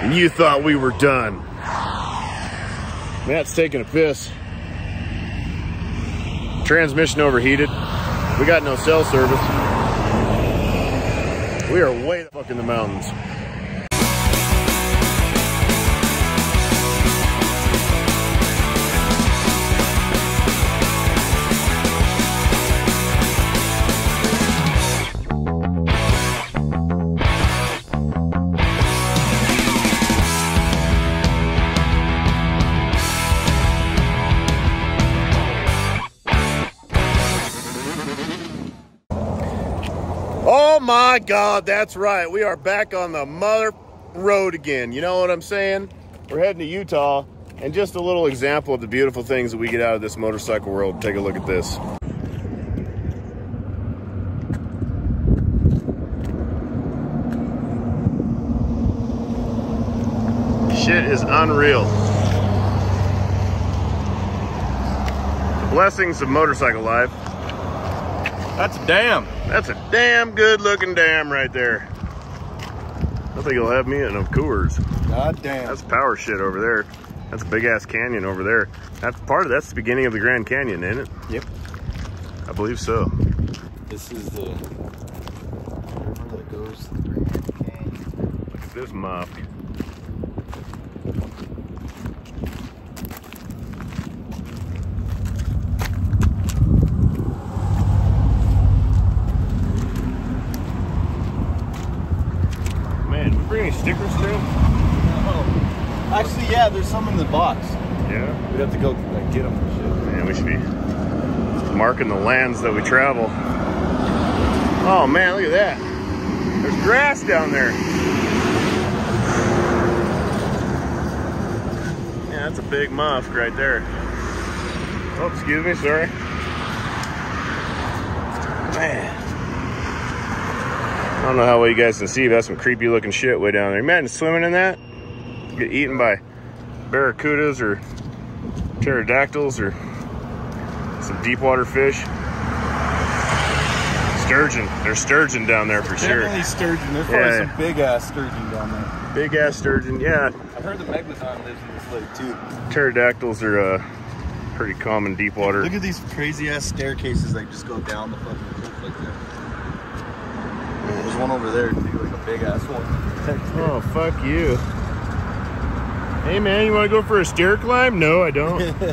And you thought we were done. Matt's taking a piss. Transmission overheated. We got no cell service. We are way the fuck in the mountains. My God, that's right. We are back on the mother road again. You know what I'm saying? We're heading to Utah, and just a little example of the beautiful things that we get out of this motorcycle world. Take a look at this. Shit is unreal. The blessings of motorcycle life. That's a dam. That's a damn good looking dam right there. I think he'll have me in a Coors. God damn. That's power shit over there. That's a big ass canyon over there. That's part of that's the beginning of the Grand Canyon, ain't it? Yep. I believe so. This is the river that goes to the Grand Canyon. Look at this muff. Any stickers too? Oh. Actually, yeah, there's some in the box. Yeah. We'd have to go like, get them and shit. Man, we should be marking the lands that we travel. Oh man, look at that. There's grass down there. Yeah, that's a big muff right there. Oh, excuse me, sorry. Man. I don't know how well you guys can see, but that's some creepy looking shit way down there. Imagine swimming in that. Get eaten by barracudas or pterodactyls or some deep water fish. Sturgeon. There's sturgeon down there for sure. Definitely sturgeon. There's probably Yeah. some big ass sturgeon down there. Big ass sturgeon. Yeah, I heard the megalodon lives in this lake too. pterodactyls are uh, pretty common deep water. Look at these crazy ass staircases that just go down the fucking cliff like that. There's one over there too, like a big ass one. Oh, fuck you. Hey man, you want to go for a stair climb? No, I don't. man,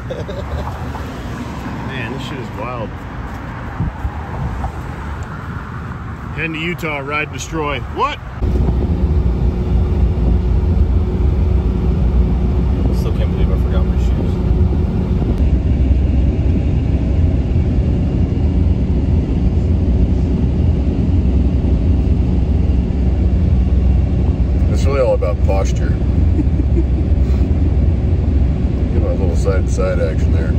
this shit is wild. Heading to Utah, ride, destroy. What? Still can't believe I forgot my shoes. It's really all about posture. Give a little side to side action there.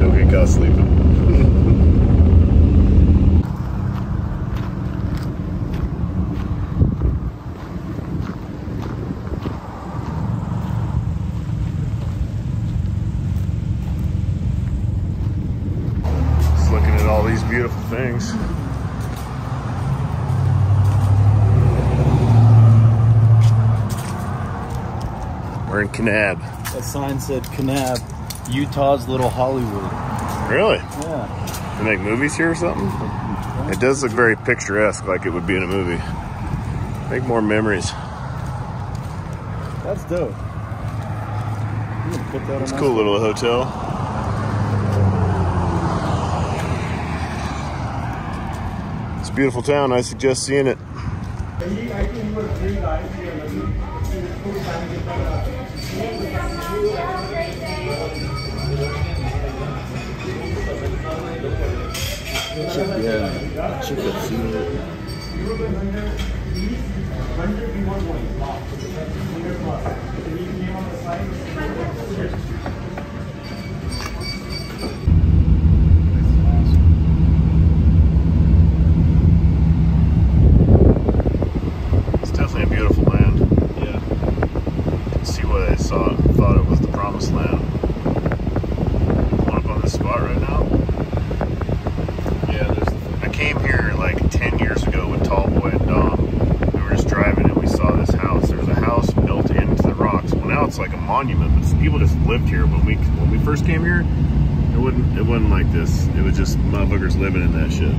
Don't get caught sleeping. Just looking at all these beautiful things. We're in Kanab. That sign said Kanab, Utah's little Hollywood. Really? Yeah. They make movies here or something? It does look very picturesque, like it would be in a movie. Make more memories. That's dope. I'm gonna put that It's a cool little hotel. It's a beautiful town. I suggest seeing it. Chicken seafood. It's definitely a beautiful land. Yeah. You can see why they saw it, thought it was the promised land. lived here. When we when we first came here, it wouldn't it wasn't like this. It was just motherfuckers living in that shit.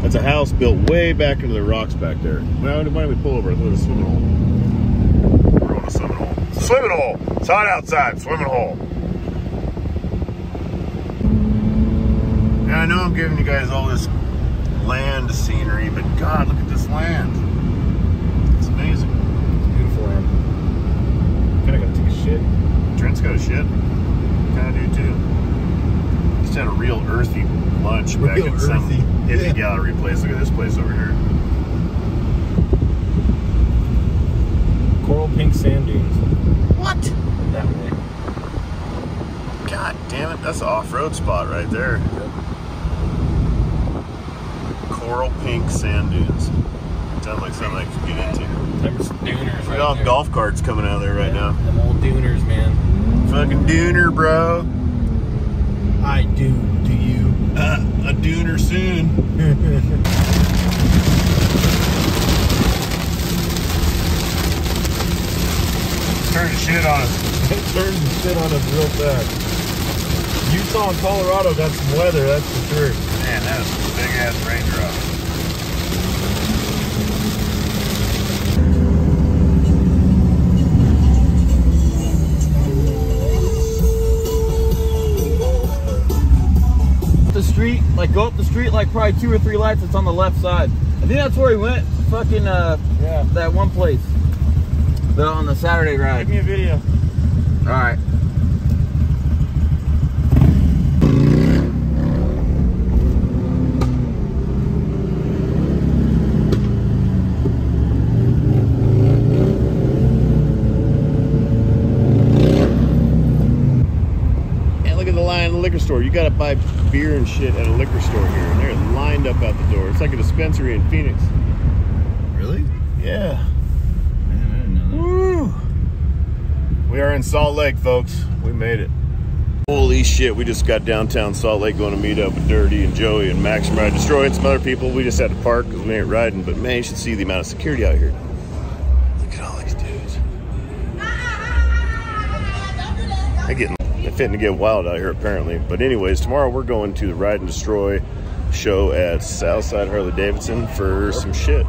That's a house built way back into the rocks back there. Why, why don't we pull over? At a swimming hole. We're on a swimming hole. Swimming hole. It's hot outside. Swimming hole. Yeah, I know I'm giving you guys all this land scenery, but God, look at this land. It's amazing. Beautiful land. Kinda gotta take a shit. Trent's got a shit. Kind of do too. Just had a real earthy lunch back Real at some earthy. hippie Yeah. gallery place. Look at this place over here. Coral pink sand dunes. What? That way. God damn it, that's an off-road spot right there. Coral pink sand dunes. Sounds like something I could get into. There's duners Look right all there. golf carts coming out of there right now. Them old duners, man. Fucking dooner, bro. I do. Do you? Uh, a dooner soon. Turn shit on us. it turns shit on us real fast. Utah and Colorado got some weather, that's for sure. Man, that is a big ass raindrop. Like go up the street like probably two or three lights. It's on the left side. I think that's where he went. Fucking uh, Yeah. that one place. The on the Saturday ride. Give me a video. All right. And look at the line at liquor store. You gotta buy beer and shit at a liquor store here. And they're lined up out the door. It's like a dispensary in Phoenix. Really? Yeah. Man, I didn't know Woo! We are in Salt Lake, folks. We made it. Holy shit, we just got downtown Salt Lake going to meet up with Dirty and Joey and Max from Ride Destroy and some other people. We just had to park because we ain't riding, but man, you should see the amount of security out here. Look at all these dudes. They're getting they're fitting to get wild out here apparently. But anyways, tomorrow we're going to the Ride and Destroy show at Southside Harley Davidson for some shit.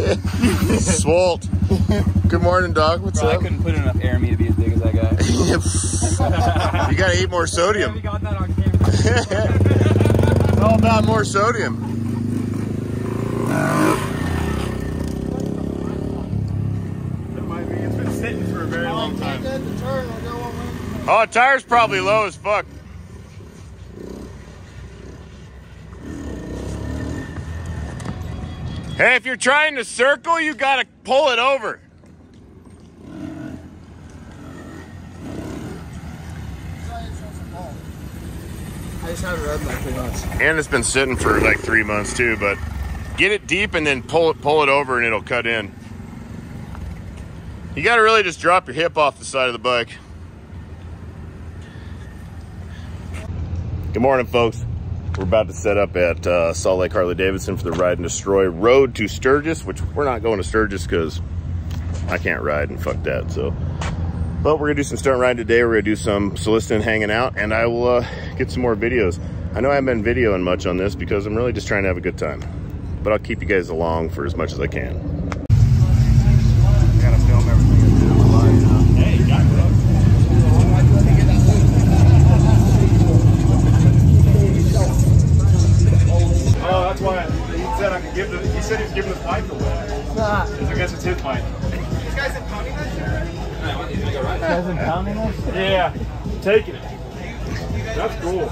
Swolt. Good morning, dog. What's Bro, I couldn't put enough air in me to be as big as that guy. you gotta eat more sodium. We got that on camera. It's all about more sodium. It might be. It's been sitting for a very long time. Oh, tire's probably low as fuck. You're trying to circle, you gotta pull it over. And it's been sitting for like three months too, but get it deep and then pull it pull it over and it'll cut in. You gotta really just drop your hip off the side of the bike. Good morning, folks. We're about to set up at uh, Salt Lake Harley Davidson for the Ride and Destroy Road to Sturgis, which we're not going to Sturgis because I can't ride and fuck that. So, but we're gonna do some stunt riding today. We're gonna do some soliciting, hanging out, and I will uh, get some more videos. I know I haven't been videoing much on this because I'm really just trying to have a good time. But I'll keep you guys along for as much as I can. Taking it. That's cool.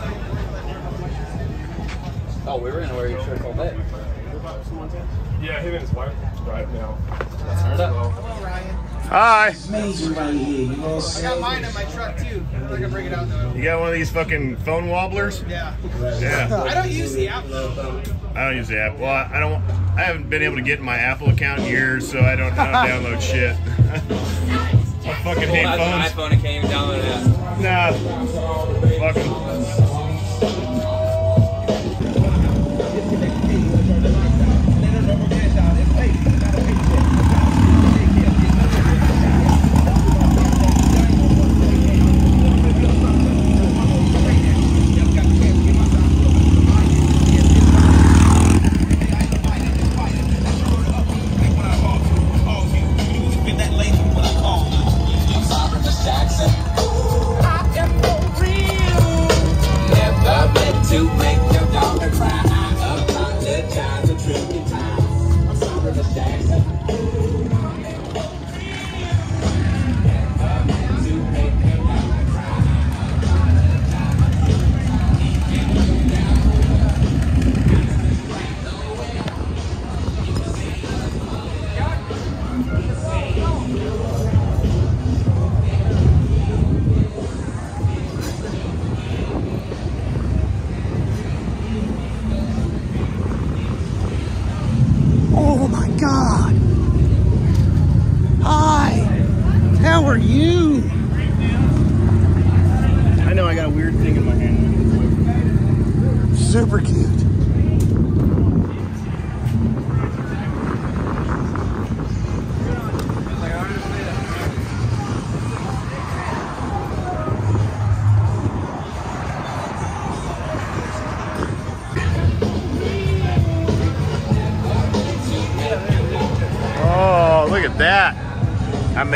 Oh, we were gonna wear your shirt all day. Yeah, him and his wife right now. Turn it up. Hi. amazing right here, you know what I'm got mine in my truck too. I can bring it out though. You got one of these fucking phone wobblers? Yeah. Yeah. I don't use the app though. I don't use the app. Well, I don't. I haven't been able to get in my Apple account in years, so I don't, I don't download shit. I fucking hate Well, phones. that's an iPhone. I can't even download it. Nah. Fuck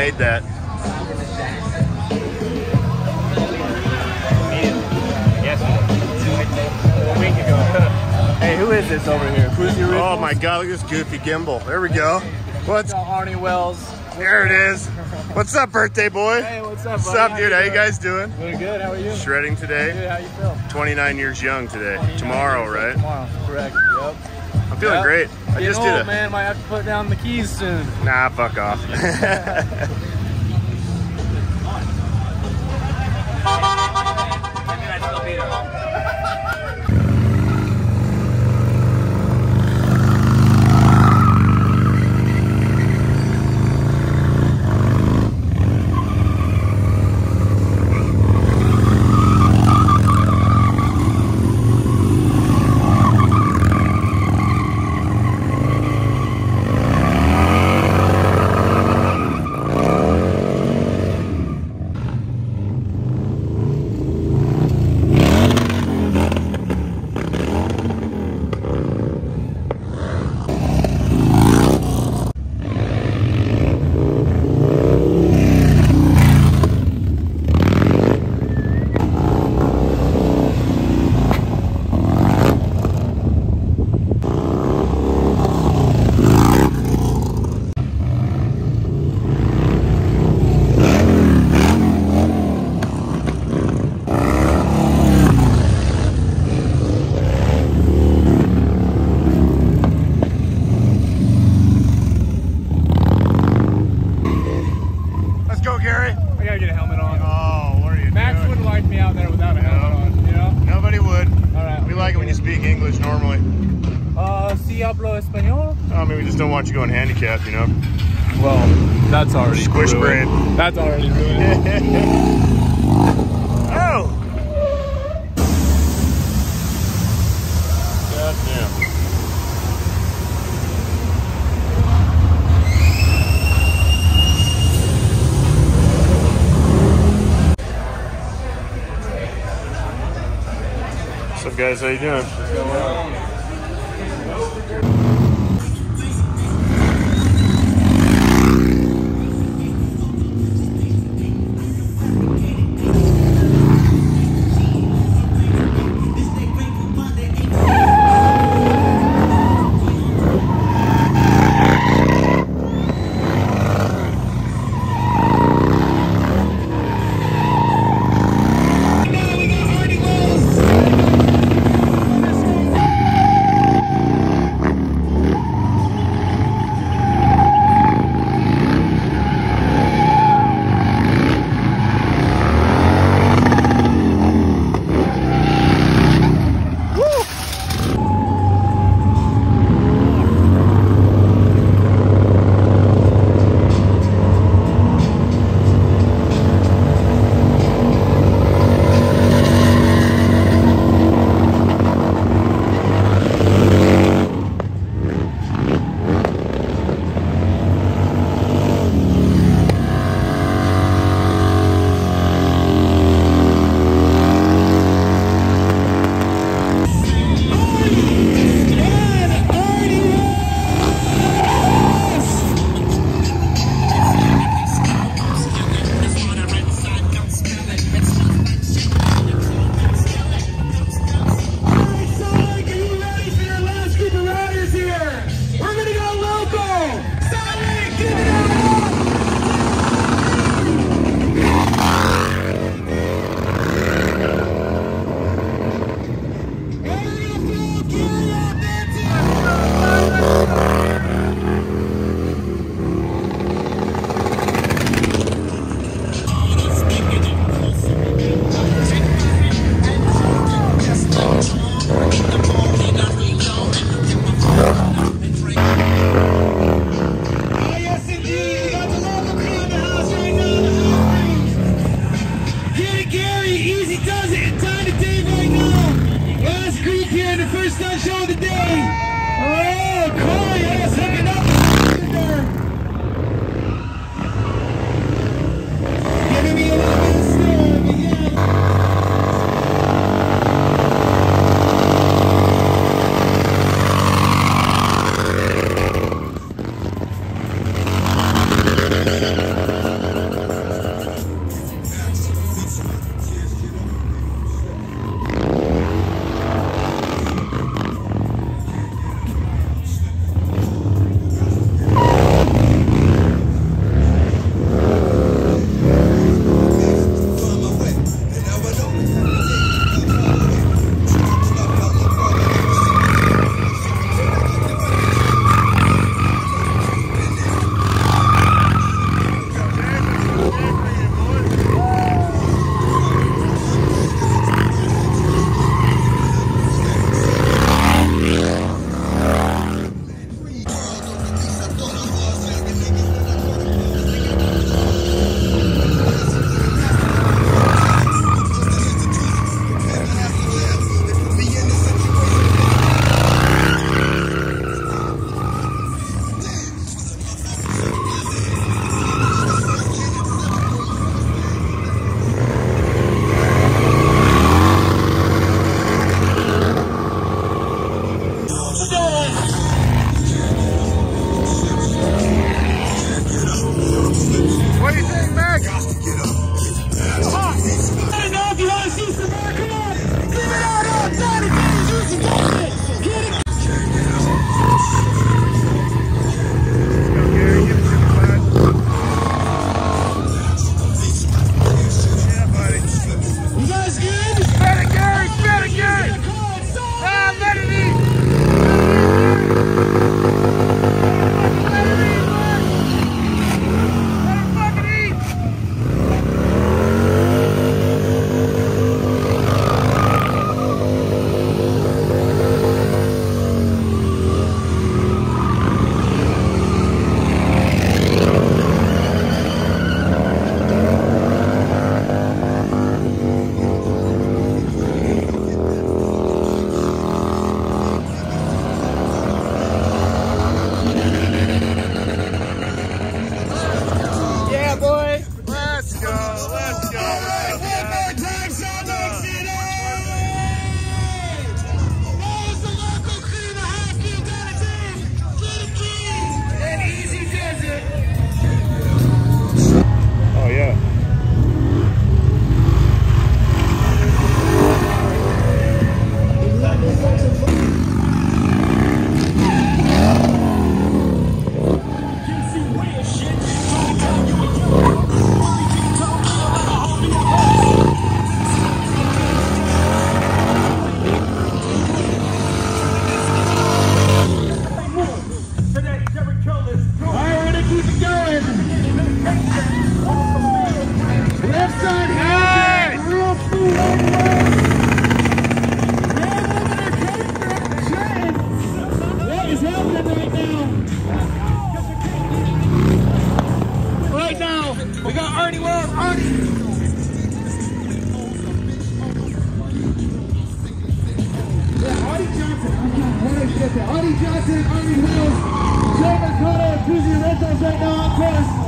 made that. A week ago. hey, who is this over here? Who's oh original? Oh my god, look at this goofy gimbal. There we go. What's Arnie Wells. there it is. What's up, birthday boy? Hey, what's up, What's up, How dude? you How you guys doing? Doing good. How are you? Shredding Good. today. How you feel? 29 years young today. Tomorrow, right? Tomorrow. Correct. Yep. I'm feeling Yep. great. I just did old, a man. Might have to put down the keys soon. nah. Fuck off. That's already squish ruined. That's already ruined. oh! God. What's up guys, how you doing? Artie Johnson, Arnie Wells, Joe Mercado, Tuesday Rentals right now, of course.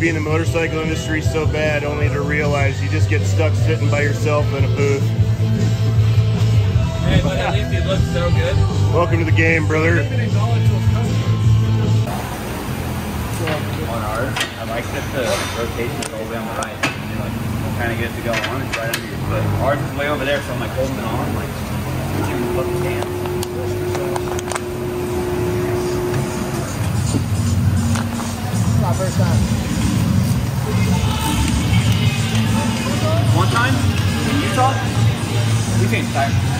Be in the motorcycle industry so bad, only to realize you just get stuck sitting by yourself in a booth. Hey, but at least it looks so good. Welcome to the game, brother. On ours, I like that the rotation is all the way on the right. And like, kind of get it to go on, it's right under your foot. Ours is way over there, so I'm like holding it on, like, you fucking can. We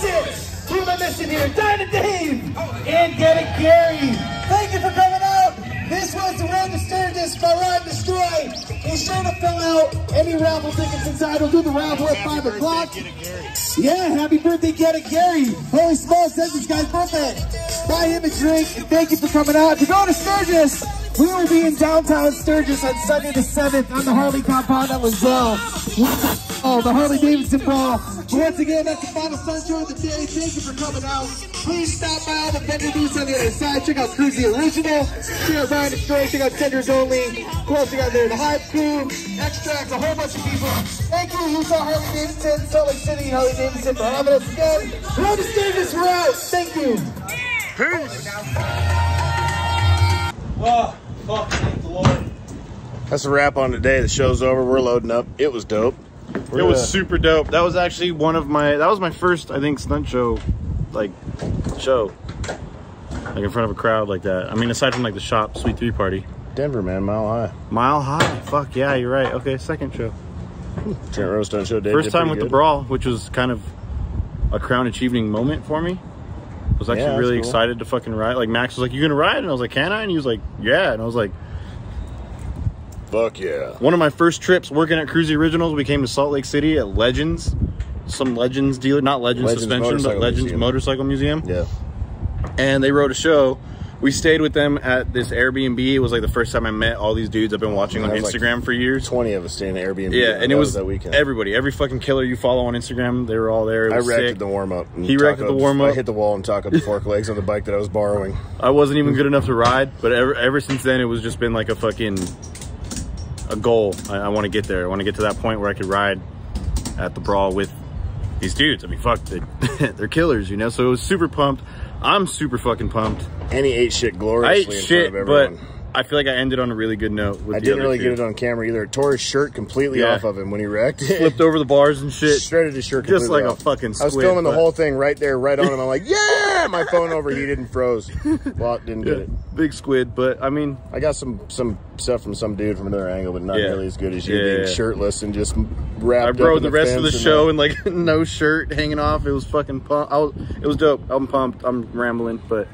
It. Who am I here? Dinah Dave and It Gary. Thank you for coming out. This was the to Sturgis by Ride Destroy. Be sure to fill out any raffle tickets inside. We'll do the raffle at 5 o'clock. Yeah, happy birthday, Get It Gary. Holy small says this guy's birthday. Buy him a drink and thank you for coming out. To go to Sturgis, we will be in downtown Sturgis on Sunday the 7th on the Harley compound at Lazelle. Oh, the Harley Davidson Ball. Once again, that's the final stunt show of the day. Thank you for coming out. Please stop by all the vendor booths on the other side. Check out Kruesi Original. Check out Brian Destroy. Check out Tenders Only. Who else we got there? The Hype Crew, Extracts, a whole bunch of people. Thank you, Utah Harley Davidson, Salt Lake City Harley Davidson for having us again. Road to Sturgis, we're out. Thank you. Peace. Oh, fuck, thank the Lord. That's a wrap on today. The show's over. We're loading up. It was dope. We're it was gonna- super dope. That was actually one of my. That was my first, I think, stunt show, like show, like in front of a crowd like that. I mean, aside from like the shop Sweet Three Party, Denver, man, mile high. Mile High. Fuck yeah, you're right. Okay, second show. Trent Rose Stunt Show. First time with the brawl, which was kind of a crown achieving moment for me. I was actually Yeah, really cool. excited to fucking ride. Like Max was like, "You gonna ride?" And I was like, "Can I?" And he was like, "Yeah." And I was like, Fuck yeah. One of my first trips working at Kruesi Originals, we came to Salt Lake City at Legends, some Legends dealer, not Legends, Legends Suspension, but Legends Museum. Motorcycle Museum. Yeah. And they wrote a show. We stayed with them at this Airbnb. It was like the first time I met all these dudes I've been watching on That was like Instagram for years. 20 of us staying in Airbnb. Yeah, and it was, that weekend. everybody, every fucking killer you follow on Instagram, they were all there. It I wrecked sick. the warm up. He wrecked at the warm-up. I hit the wall and talked up the fork legs on the bike that I was borrowing. I wasn't even good enough to ride, but ever ever since then, it was just been like a fucking a goal. I, I want to get there. I want to get to that point where I could ride at the brawl with these dudes. I mean, fuck, they, they're killers, you know. So it was super pumped. I'm super fucking pumped. And he ate shit I gloriously ate in shit, front of but. I feel like I ended on a really good note. With I the didn't really two. get it on camera either. It tore his shirt completely Yeah. off of him when he wrecked. Flipped over the bars and shit. Shredded his shirt completely. Just like a off. fucking I was squid, filming the whole thing right there, right on him. I'm like, yeah! My phone overheated and froze. Well, didn't get it. big squid, but I mean, I got some some stuff from some dude from another angle, but not Yeah. nearly as good as you Yeah, being yeah. shirtless and just wrapped I rode in the rest of the and show in like no shirt hanging off. It was fucking pump. I was, it was dope. I'm pumped. I'm rambling, but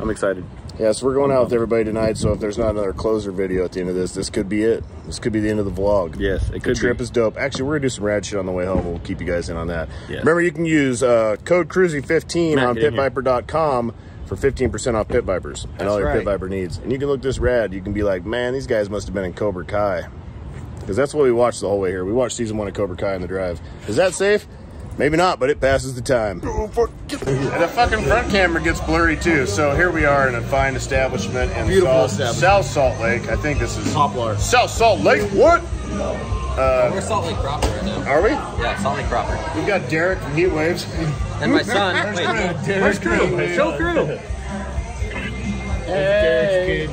I'm excited. Yeah, so we're going out with everybody tonight. So if there's not another closer video at the end of this, this could be it. This could be the end of the vlog. Yes, it The could trip be. is dope. Actually, we're gonna do some rad shit on the way home. We'll keep you guys in on that. Yeah. Remember, you can use uh, code Kruesi15 on get in here. pitviper.com for 15% off Pit Vipers and That's all your right. Pit Viper needs. And you can look this rad. You can be like, man, these guys must have been in Cobra Kai. Because that's what we watched the whole way here. We watched season one of Cobra Kai in the drive. Is that safe? Maybe not, but it passes the time. And the fucking front camera gets blurry too. So here we are in a fine establishment in Beautiful South, establishment. South Salt Lake. I think this is Poplar. South Salt Lake. What? Uh, We're Salt Lake Crawford right now. Are we? Yeah, Salt Lake Crawford. We've got Derek from Heat Waves. And my son. Wait, Where's Crew? show crew. This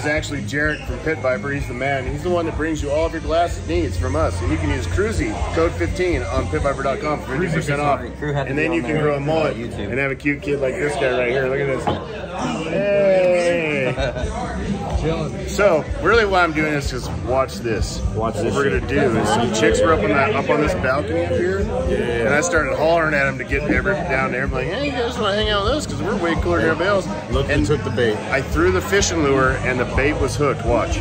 is actually Jarek from Pit Viper. He's the man. He's the one that brings you all of your glass needs from us. And you can use Kruesi, code 15 on pitviper.com for 50% off. Crew had to And then you can grow a mullet and have a cute kid like this guy right here. Look at this. Hey. So, really why I'm doing this is watch this. Watch what we're gonna do is some chicks were up on that up on this balcony up here. And I started hollering at them to get every, down there. I'm like, hey, you guys want to hang out with us? Because we're way cooler than everybody else. Look and took the bait. I threw the fishing lure and the bait was hooked. Watch.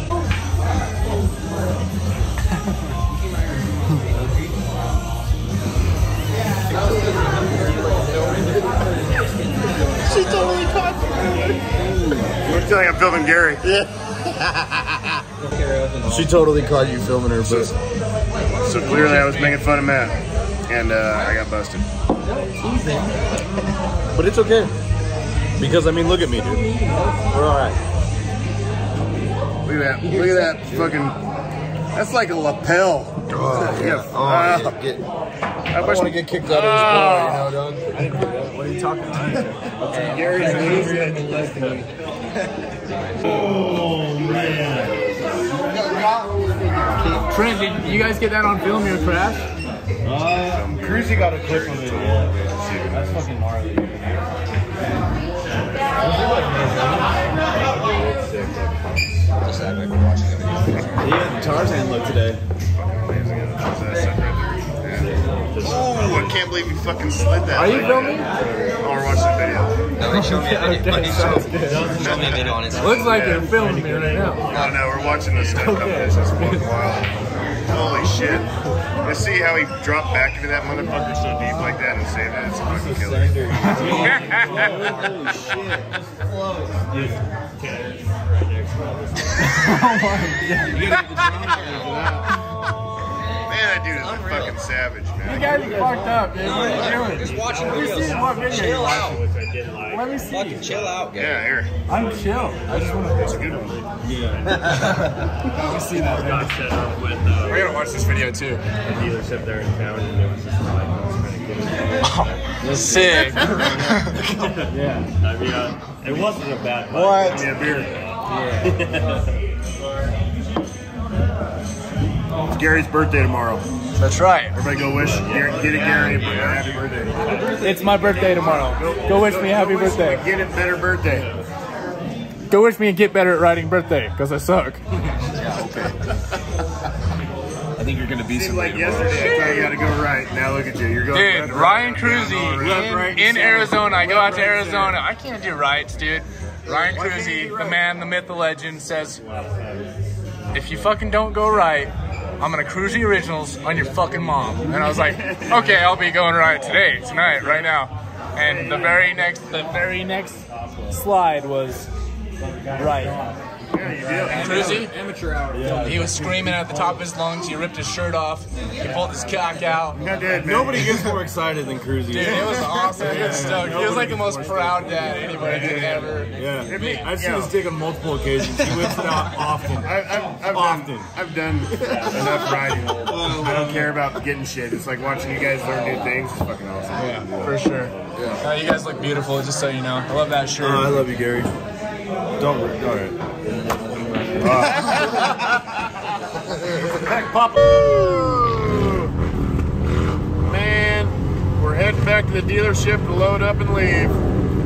Me. Looks like I'm filming Gary. Yeah. She totally caught you filming her, but So clearly I was making fun of Matt. And uh, I got busted. but it's okay. Because I mean, look at me, dude. We're all right. Look at that. Look at that fucking. That's like a lapel. Oh, yeah. Oh, yeah. Get, I don't want to get kicked out of this bar, you know, dog. What are you talking about? Gary's losing. Trent, did you guys get that on film, your crash? Uh, Kruesi got a clip of it. That's fucking gnarly. exactly for watching it. He had the Tarzan look today. Oh, I can't believe you fucking slid that. Are you filming? that. Oh, we're watching the video. No, he showed me a video. Okay, he sounds showed, good. showed me a video on Instagram. Looks like Yeah. they're filming me right now. Oh no, we're watching this stuff competition. It's wild. Holy shit. Let's see how he dropped back into that motherfucker so deep like that and saved it. It's fucking killer. Holy shit. Man, that dude is a fucking savage, man. You guys are fucked up, dude. What are you doing? Just watching Let me see what video Chill out. Let me see. Fucking chill out, guys. Yeah, here. I'm chill. I just want to. It's a good one. Let me see that. got set up with uh, I gotta watch this video too. a dealership there in town, and it was just like I was kind of kidding. Sick. Yeah, I mean, uh, it wasn't a bad. bike. What? Yeah, beer. It's Gary's birthday tomorrow. That's right. Everybody go wish Gary, get it Gary a happy birthday. It's my birthday tomorrow. Go wish me a happy Go wish birthday. Get it better birthday. Go wish me and get better at writing birthday, because I suck. yeah, okay. I think you're gonna be Seemed like yesterday I thought you got to go right. Now look at you. You're going Dude, left, Ryan right, Kruesi down, left, right, in, in. Arizona. I go out to Arizona. I can't do rights, dude. Ryan Why Kruesi, do the man, the myth, the legend, says, if you fucking don't go right, I'm gonna cruise the originals on your fucking mom. And I was like, okay, I'll be going right today, tonight, right now. And the very next, the very next slide was right. Kruesi? Amateur hour. He was screaming at the top of his lungs. He ripped his shirt off. He pulled his cock out. Not dead, man. Nobody gets more excited than Kruesi. Dude, it was awesome. He was stoked. He was like the most proud dad anybody could ever. Yeah, I've seen his dick on multiple occasions. He whips it out often. I, I've, I've Often. done, I've done enough riding. I don't care about getting shit. It's like watching you guys learn new things. It's fucking awesome. Yeah, for sure. Uh, you guys look beautiful, just so you know. I love that shirt. Oh, I love you, Gary. Don't. All right. Heck, Papa. Man, we're heading back to the dealership to load up and leave.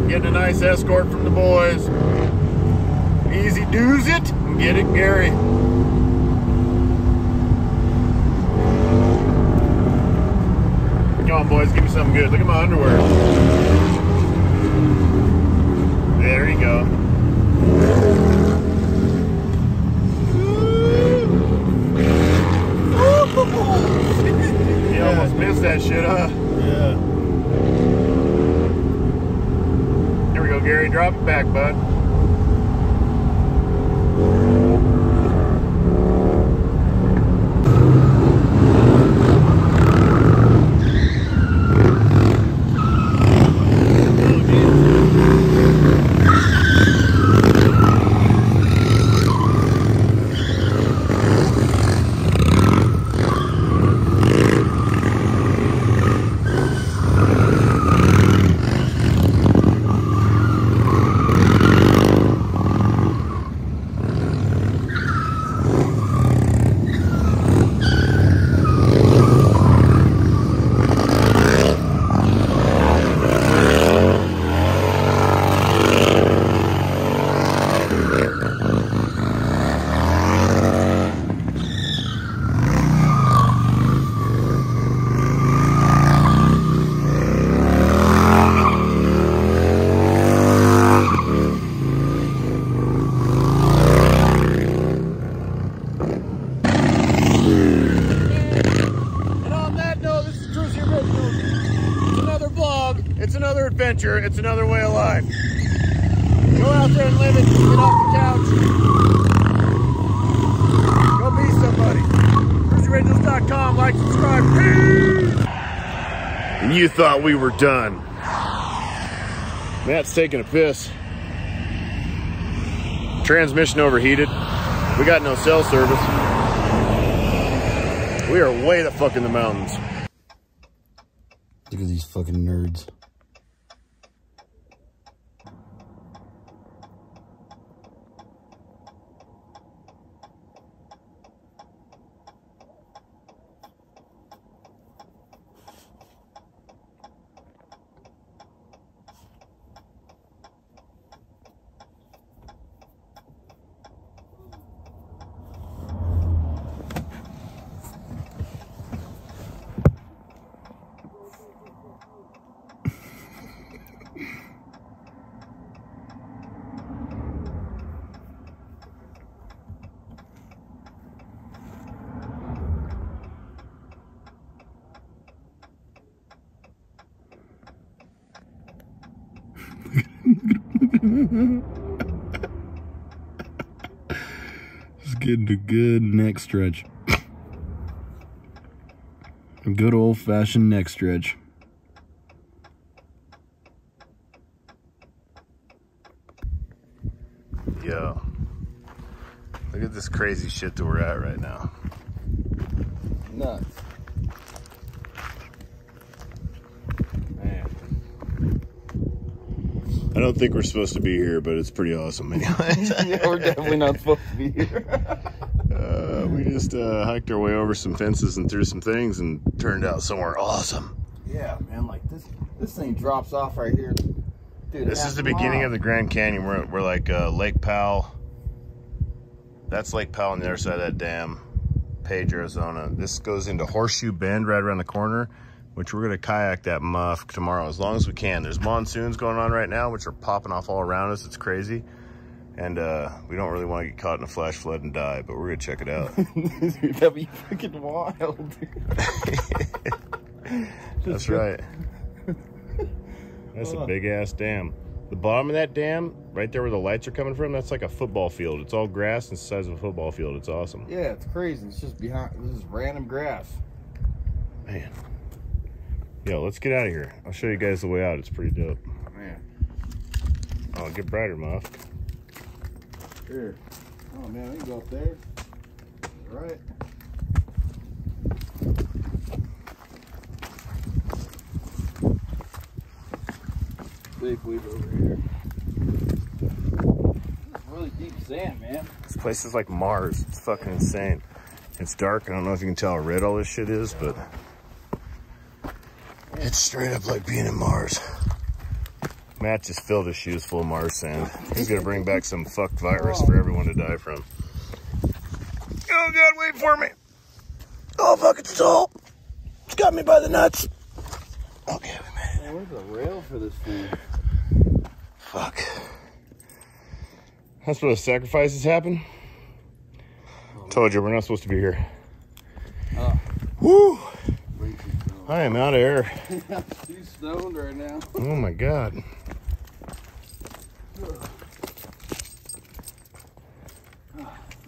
Getting a nice escort from the boys. Easy does it. and Get it, Gary. Come on, boys, give me something good. Look at my underwear. There you go. You almost missed that shit, huh? Yeah. Here we go, Gary. Drop it back, bud. And on that note, this is Kruesi Originals. It's another vlog. It's another adventure. It's another way of life. Go out there and live it. Get off the couch. Go be somebody. KruesiOriginals.com. Like, subscribe. Peace. You thought we were done. Matt's taking a piss. Transmission overheated. We got no cell service. We are way the fuck in the mountains. Look at these fucking nerds. Just getting a good neck stretch. A good old fashioned neck stretch. Yo. Look at this crazy shit that we're at right now. Don't think we're supposed to be here, but it's pretty awesome anyway. yeah, we're definitely not supposed to be here. Uh, we just uh, hiked our way over some fences and through some things and turned out somewhere awesome. yeah, man, like this this thing drops off right here. Dude, This is the beginning of the Grand Canyon. We're, we're like uh, Lake Powell. That's Lake Powell on the other side of that dam, Page, Arizona. This goes into Horseshoe Bend right around the corner, which we're going to kayak that muff tomorrow as long as we can. There's monsoons going on right now, which are popping off all around us. It's crazy. And uh, we don't really want to get caught in a flash flood and die, but we're going to check it out. That'd be freaking wild. That's right. That's a big ass dam. The bottom of that dam, right there where the lights are coming from, that's like a football field. It's all grass and the size of a football field. It's awesome. Yeah, it's crazy. It's just behind. This is random grass. Man. Yo, let's get out of here. I'll show you guys the way out. It's pretty dope. Oh, man, Oh, get brighter, Muff. here. Oh man, we can go up there. All right. Big weed over here. Really deep sand, man. This place is like Mars. It's fucking insane. It's dark. I don't know if you can tell how red all this shit is, but it's straight up like being in Mars. Matt just filled his shoes full of Mars sand. He's gonna bring back some fucked virus for everyone to die from. Oh God, wait for me. Oh fuck, it's tall. It's got me by the nuts. Okay, we made it. where's the rail for this thing? Fuck. That's where the sacrifices happen. Told you we're not supposed to be here. Oh. Woo! I am out of air. Too stoned right now. Oh my god.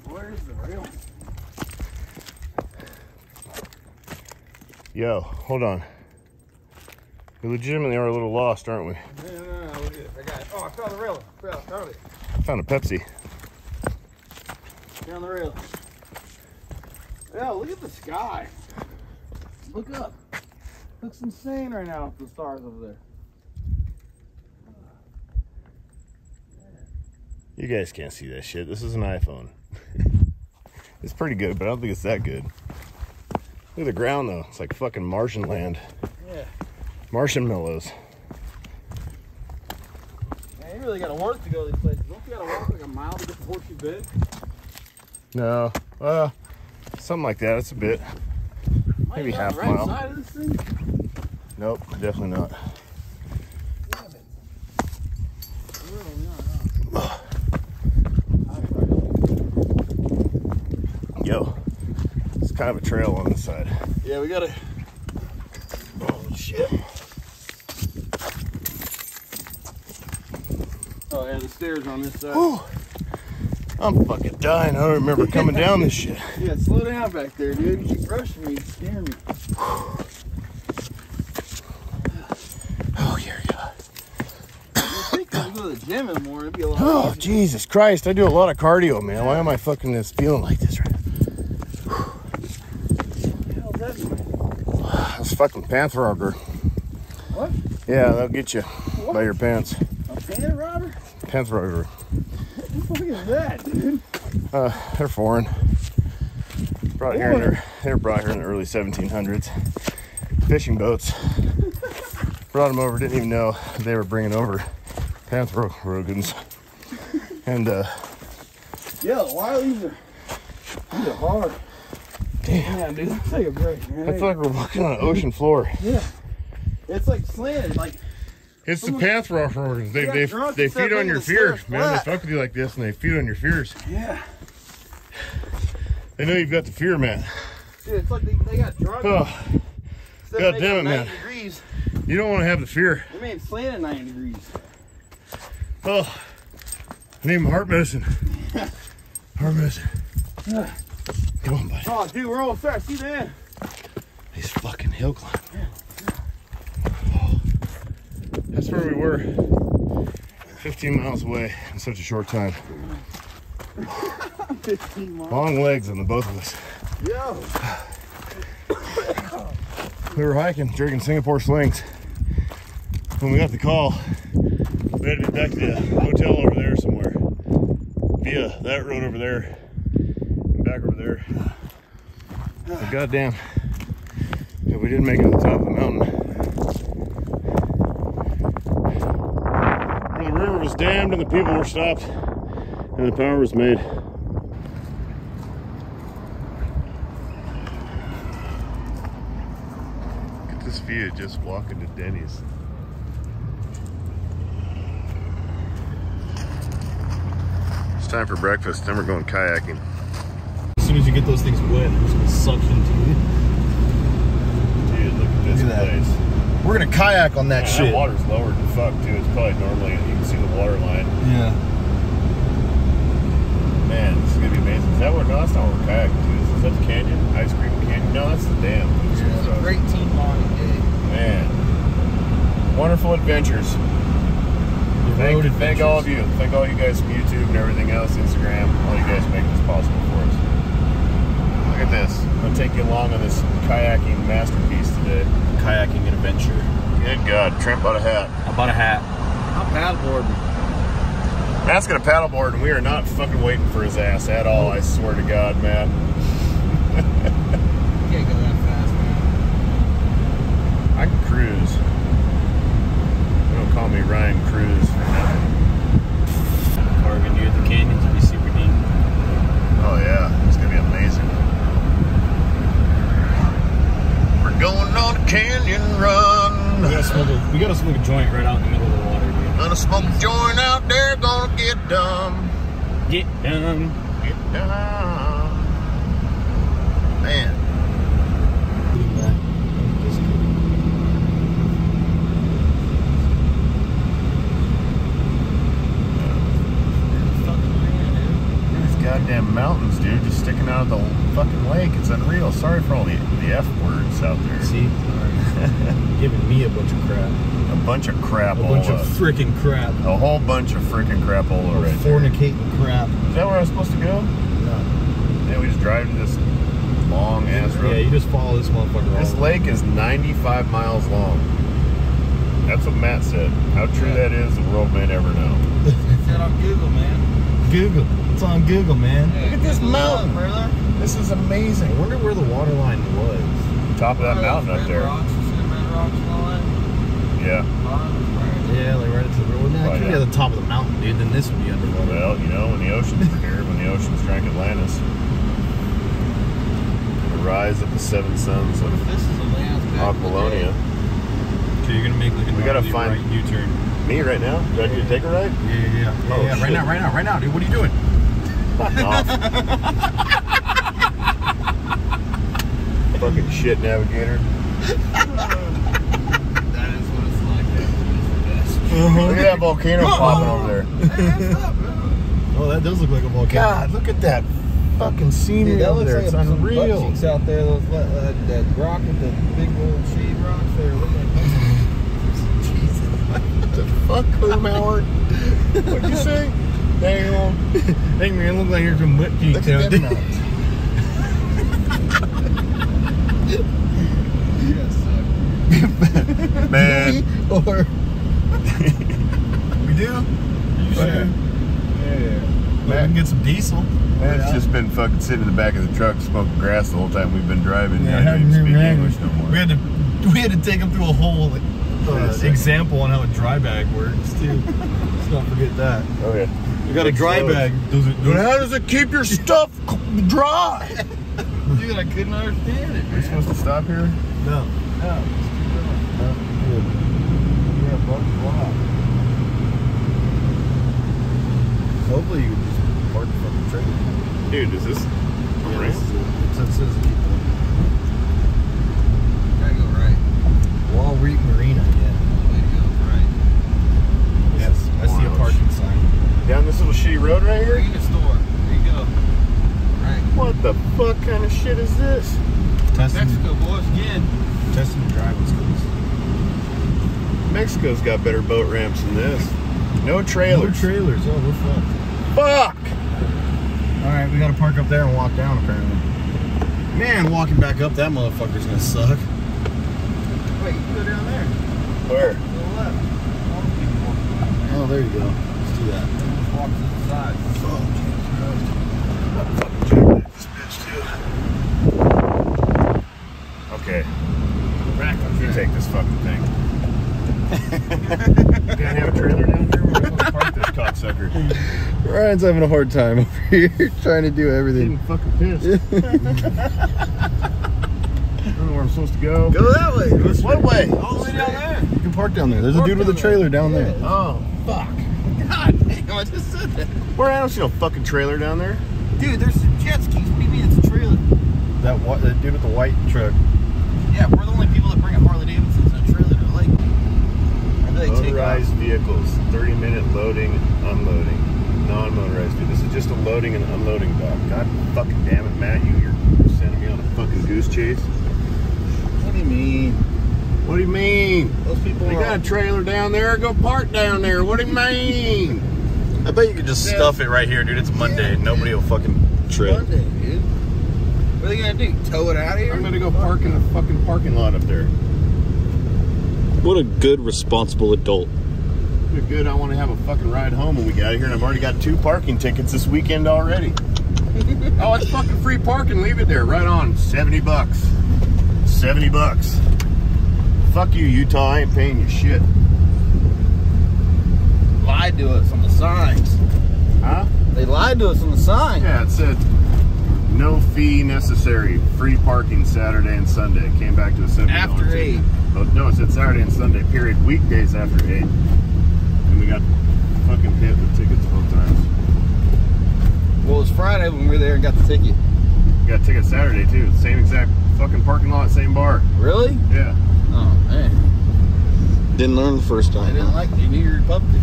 Where's the rail? Yo, hold on. We legitimately are a little lost, aren't we? No, no, no, no, look at it. I got it. Oh, I found the rail. I found it. I found a Pepsi. Down the rail. Yeah, look at the sky. Look up. Looks insane right now with the stars over there. You guys can't see that shit. This is an iPhone. it's pretty good, but I don't think it's that good. Look at the ground though. It's like fucking Martian land. Yeah. Martian mellows. Man, you really gotta work to go to these places. Don't you gotta walk like a mile to get to Horseshoe Bend? No. Uh something like that. It's a bit. Maybe half right mile. side of this thing? Nope, definitely not. Yo, it's kind of a trail on this side. Yeah, we gotta. Oh shit. Oh yeah, the stairs on this side. Whew. I'm fucking dying. I don't remember coming down this shit. Yeah, slow down back there, dude. You keep rushing me, you scare me. Oh, here you go. I think if we go to the gym in the morning, it'd be a lot Oh, easier. Jesus Christ. I do a lot of cardio, man. Why am I fucking this feeling like this right How's that doing? now? This fucking pants robber. What? Yeah, they'll get you by your pants. A pant robber? Pants robber. What the fuck is that, dude? Uh, they're foreign. Brought here in the, they were brought here in the early 1700s. Fishing boats. Brought them over. Didn't even know they were bringing over Pantherogans. And uh, Yeah, why these are these are hard. Damn, dude, let's take a break, man. I feel like we're walking on an ocean floor. yeah, it's like slanted, like It's the Pantherogans. They Yeah, they, drunk they feed on your fears, man. They flat. fuck with you like this, and they feed on your fears. yeah, They know you've got the fear, man. dude, it's like they, they got drunk. Oh, God damn it, man. Degrees, you don't want to have the fear. they made it slanted 90 degrees. Oh, I need my heart medicine. Heart medicine. Come on, buddy. Oh, dude, we're almost there. See the end. These fucking hill climbs. That's where we were. 15 miles away in such a short time. 15 miles. Long legs on the both of us. Yo. We were hiking, drinking Singapore slings. When we got the call, we had to be back to the hotel over there somewhere. Via that road over there. And back over there. But goddamn. If we didn't make it to the top of the mountain. The river was dammed and the people were stopped and the power was made. Look at this view just walking to Denny's. Time for breakfast, then we're going kayaking. As soon as you get those things wet, they're gonna suction to you. Dude, look at this Look at that. We're gonna kayak on that Man, shit. That water's lower than fuck too. It's probably normally you can see the water line. Yeah. Man, this is gonna be amazing. Is that where? No, that's not where we're kayaking to. Is that the canyon? Ice cream canyon? No, that's the dam. It's a great team bonding day. Man, wonderful adventures. Thank, road thank all of you. Thank all you guys from YouTube and everything else, Instagram, all you guys making this possible for us. Look at this. I'm gonna take you along on this kayaking masterpiece today. Kayaking adventure. Good God, Trent bought a hat. I bought a hat. I'm paddleboarding. Matt's got a paddleboard, and we are not fucking waiting for his ass at all. I swear to God, Matt. You can't go that fast, man. I can cruise. They don't call me Ryan Cruz for nothing. Oregon near the canyons would be super neat. Oh yeah, it's gonna be amazing. We're going on a canyon We run. gotta smoke a, we gotta smoke a joint right out in the middle of the water, dude. Gonna smoke a joint out there, gonna get dumb. Get done. Get dumb. Man. These goddamn mountains, dude, just sticking out of the fucking lake. It's unreal. Sorry for all the, the F words out there. See? Giving me a bunch of crap. A bunch of crap A all bunch of up. Freaking crap. A whole bunch of freaking crap all over right there. Fornicating crap. Is that where I was supposed to go? No. Yeah, we just drive to this long ass road. Yeah, you just follow this motherfucker. This all lake is 95 miles long. That's what Matt said. How true that is, the world may never know. It's that on Google, man. Google. It's on Google, man. Look at this Google up, mountain. brother. This is amazing. I wonder where the water line was. Top of that mountain up there. Rocks, you see the red rocks and all that? Yeah. Bottom. Yeah, like right to the road. Well, nah, Oh, it could be at the top of the mountain, dude. Then this would be underwater. Well, you know, when the oceans were here, when the oceans drank Atlantis. The rise of the seven sons of This is a land's back. Apollonia. So you're gonna make like a we gotta find right U-turn. Me right now? Do I need to take a ride? Yeah, yeah, yeah. Oh, yeah, right now, right now, right now, dude. What are you doing? Fucking shit navigator. That is what it's like. That's Look at that volcano popping over there. Oh, that does look like a volcano. God, look at that fucking scenery Dude, over there. like It's unreal. cheeks out there. Those, uh, that rock with the big old shade rocks there. Like What the fuck, Herm Howard? What'd you say? Damn. Hey man, look like you're some butt cheeks out there. Man. or We do? you sure? Yeah. We can get some diesel. Matt's just been fucking sitting in the back of the truck smoking grass the whole time we've been driving. Yeah, I don't even haven't speak even English no more. We had to we had to take him through a whole like, uh, example on how a dry bag works too. Let's not forget that. Oh yeah. You got a dry Explodes. bag. Does it? But how does it keep your stuff dry? Dude, I couldn't understand it. Are we supposed to stop here? No. No. Hopefully you can just park from the trailer. Dude, is this Yeah, right? this is it. It says- says keep. Gotta go right. Wahweap Marina, yeah. Way to go right. Yes. I see a parking sign. Down this little shitty road right here? Convenience store. There you go. Right. What the fuck kind of shit is this? Mexico, boys, again. Testing the driving skills. Mexico's got better boat ramps than this. No trailers. No trailers. Oh, we're fucked. Fuck! All right, we got to park up there and walk down. Apparently. Man, walking back up that motherfucker's gonna suck. Wait, you can go down there. Where? To the left. All the people walking by. Oh, there you go. Let's do that. Just walk to the side. Okay. You take this fucking thing. You can't have a trailer down here? Park this cocksucker. Ryan's having a hard time over here trying to do everything. fucking pissed. I don't know where I'm supposed to go. Go that way. go What way? All the way down there. You can park down there. There's a dude with a trailer down there. Oh, fuck. God damn, I just said that. Where I don't see no fucking trailer down there. Dude, there's some jet skis. What do you mean it's a trailer? That that dude with the white truck. Yeah, we're the only people that bring a Harley Davidsons in a trailer to the lake. And they take. Motorized vehicles, 30 minute loading, unloading. Non-motorized vehicle. This is just a loading and unloading dock. God fucking damn it, Matt, you, you're sending me on a fucking goose chase. What do you mean? What do you mean? Those people They are. got a trailer down there, go park down there. What do you mean? I bet you could just stuff it right here, dude. It's Monday. Nobody will fucking trip. Monday, dude. What are they gonna do? Tow it out of here? I'm gonna go park in the fucking parking lot up there. What a good, responsible adult. You're good. I want to have a fucking ride home when we get out of here, and I've already got two parking tickets this weekend already. oh, it's fucking free parking. Leave it there. Right on. 70 bucks. 70 bucks. Fuck you, Utah. I ain't paying you shit. lied to us on the signs. Huh? They lied to us on the sign. Yeah, it said no fee necessary. Free parking Saturday and Sunday. Came back to a seventy After eight. Oh, no, it said Saturday and Sunday. Period. Weekdays after eight. And we got fucking hit with tickets both times. Well, it was Friday when we were there and got the ticket. We got tickets Saturday too. Same exact fucking parking lot, same bar. Really? Yeah. Oh man, Didn't learn the first time. I didn't huh? like the New Year Republican.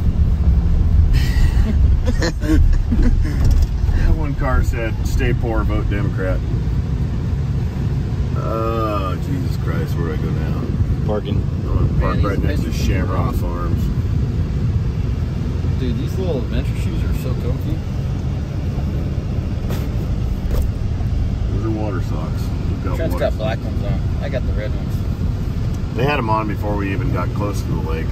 That one car said, "Stay poor, vote Democrat." Oh Jesus Christ! Where do I go now? Parking. I'm gonna park Man, right next to benches Shamrock awesome. Farms. Dude, these little adventure shoes are so comfy. Those are water socks. We've got Trent's water got black ones on. I got the red ones. They had them on before we even got close to the lake.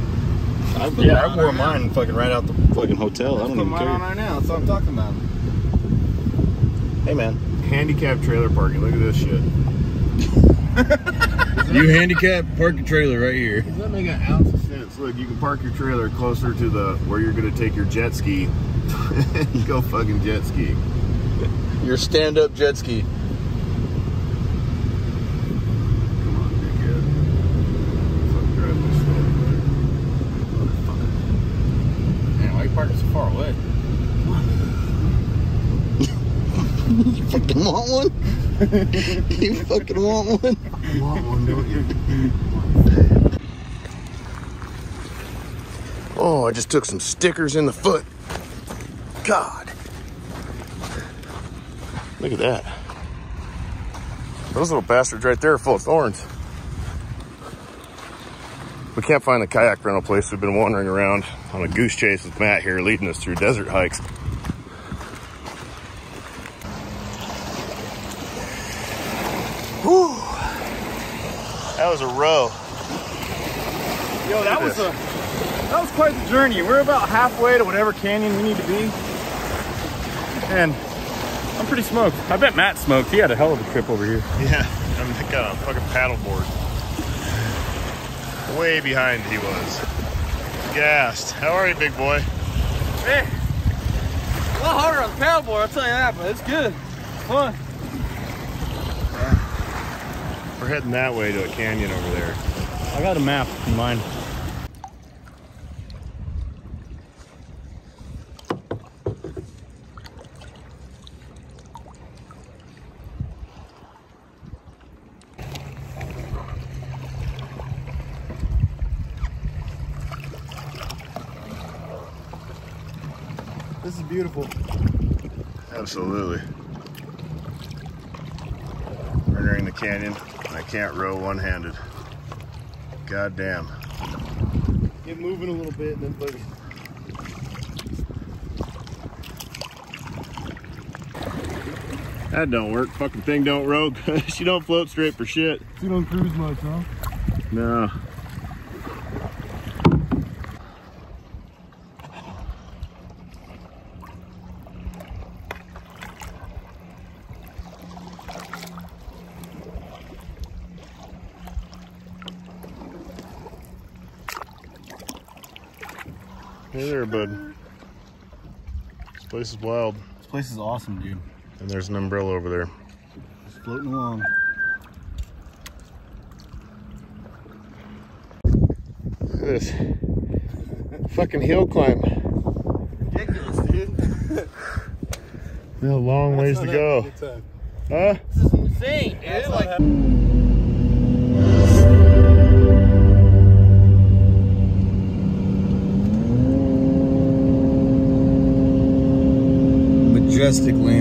I, put yeah, I wore right now. mine fucking right out the fucking hotel. I Let's don't put even mine on care. right now. That's what I'm talking about. Hey, man. Handicap trailer parking. Look at this shit. You handicap, park your trailer right here. Does that make an ounce of sense? Look, you can park your trailer closer to the where you're gonna take your jet ski. and Go fucking jet ski. Your stand-up jet ski. Come on, dickhead. Fucking drive this slow. Motherfucker. Man, why are you parking so far away? You fucking want one? you fucking want one? Oh, I just took some stickers in the foot. God. Look at that. Those little bastards right there are full of thorns. We can't find the kayak rental place. We've been wandering around on a goose chase with Matt here, leading us through desert hikes. Whew. That was a row. Yo, that was a that was quite the journey. We're about halfway to whatever canyon we need to be, and I'm pretty smoked. I bet Matt smoked. He had a hell of a trip over here. Yeah, I'm got a fucking paddleboard. Way behind he was. Gassed. How are you, big boy? Hey, a lot harder on the paddleboard, I'll tell you that, but it's good. Fun. We're heading that way to a canyon over there. I got a map in mind. This is beautiful. Absolutely. Entering the canyon. I can't row one-handed. God damn. Get moving a little bit and then boogie. That don't work. Fucking thing don't row. she don't float straight for shit. You don't cruise much, huh? No. Hey there, bud. This place is wild. This place is awesome, dude. And there's an umbrella over there. Just floating along. Look at this. Fucking hill climb. Ridiculous, dude. We have a long ways to go. Huh? This is insane, dude. Like, Lands.